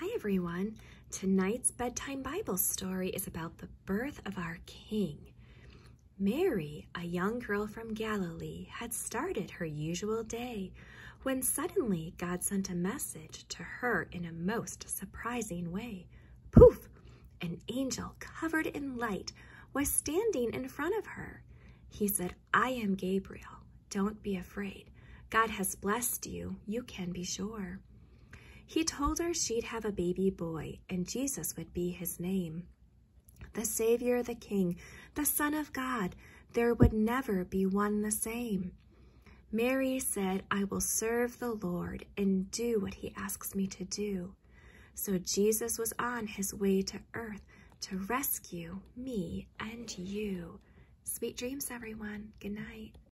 Hi everyone. Tonight's bedtime Bible story is about the birth of our King. Mary, a young girl from Galilee, had started her usual day when suddenly God sent a message to her in a most surprising way. Poof! An angel covered in light was standing in front of her. He said, I am Gabriel. Don't be afraid. God has blessed you. You can be sure. He told her she'd have a baby boy and Jesus would be his name. The Savior, the King, the Son of God, there would never be one the same. Mary said, I will serve the Lord and do what he asks me to do. So Jesus was on his way to earth to rescue me and you. Sweet dreams, everyone. Good night.